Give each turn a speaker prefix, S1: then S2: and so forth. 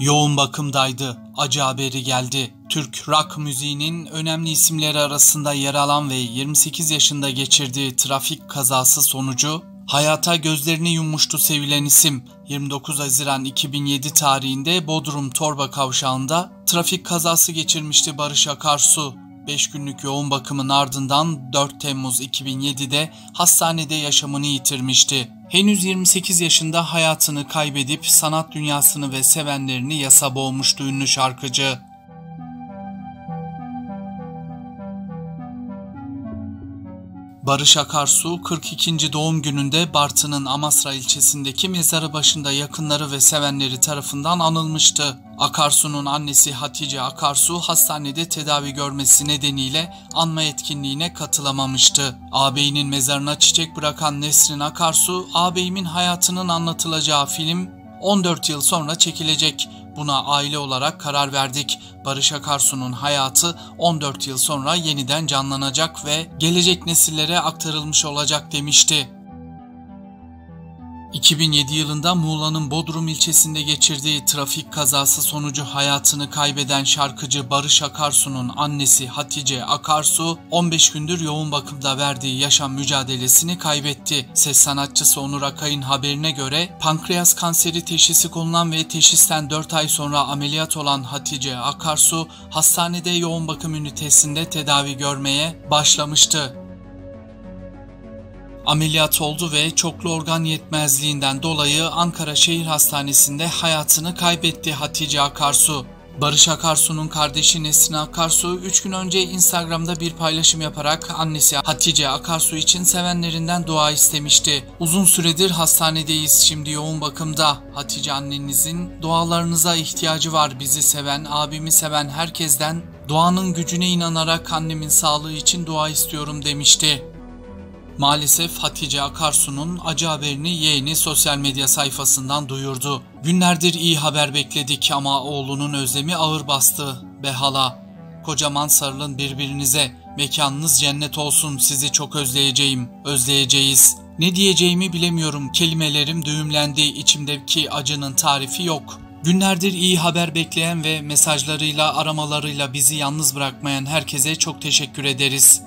S1: Yoğun bakımdaydı. Acı haberi geldi. Türk rock müziğinin önemli isimleri arasında yer alan ve 28 yaşında geçirdiği trafik kazası sonucu hayata gözlerini yummuştu sevilen isim. 29 Haziran 2007 tarihinde Bodrum Torba kavşağında trafik kazası geçirmişti Barış Akarsu. 5 günlük yoğun bakımın ardından 4 Temmuz 2007'de hastanede yaşamını yitirmişti. Henüz 28 yaşında hayatını kaybedip sanat dünyasını ve sevenlerini yasa boğmuştu ünlü şarkıcı. Barış Akarsu 42. doğum gününde Bartın'ın Amasra ilçesindeki mezarı başında yakınları ve sevenleri tarafından anılmıştı. Akarsu'nun annesi Hatice Akarsu hastanede tedavi görmesi nedeniyle anma etkinliğine katılamamıştı. Ağabeyinin mezarına çiçek bırakan Nesrin Akarsu, ağabeyimin hayatının anlatılacağı film 14 yıl sonra çekilecek. Buna aile olarak karar verdik. Barış Akarsu'nun hayatı 14 yıl sonra yeniden canlanacak ve gelecek nesillere aktarılmış olacak demişti. 2007 yılında Muğla'nın Bodrum ilçesinde geçirdiği trafik kazası sonucu hayatını kaybeden şarkıcı Barış Akarsu'nun annesi Hatice Akarsu 15 gündür yoğun bakımda verdiği yaşam mücadelesini kaybetti. Ses sanatçısı Onur Akay'ın haberine göre pankreas kanseri teşhisi konulan ve teşhisten 4 ay sonra ameliyat olan Hatice Akarsu hastanede yoğun bakım ünitesinde tedavi görmeye başlamıştı ameliyat oldu ve çoklu organ yetmezliğinden dolayı Ankara Şehir Hastanesi'nde hayatını kaybetti Hatice Akarsu. Barış Akarsu'nun kardeşi Nesrin Akarsu 3 gün önce Instagram'da bir paylaşım yaparak annesi Hatice Akarsu için sevenlerinden dua istemişti. Uzun süredir hastanedeyiz şimdi yoğun bakımda. Hatice annenizin dualarınıza ihtiyacı var bizi seven, abimi seven herkesten. Duanın gücüne inanarak annemin sağlığı için dua istiyorum demişti. Maalesef Hatice Akarsu'nun acı haberini yeğeni sosyal medya sayfasından duyurdu. Günlerdir iyi haber bekledik ama oğlunun özlemi ağır bastı. Behala, kocaman sarılın birbirinize, mekanınız cennet olsun sizi çok özleyeceğim, özleyeceğiz. Ne diyeceğimi bilemiyorum, kelimelerim düğümlendi, içimdeki acının tarifi yok. Günlerdir iyi haber bekleyen ve mesajlarıyla aramalarıyla bizi yalnız bırakmayan herkese çok teşekkür ederiz.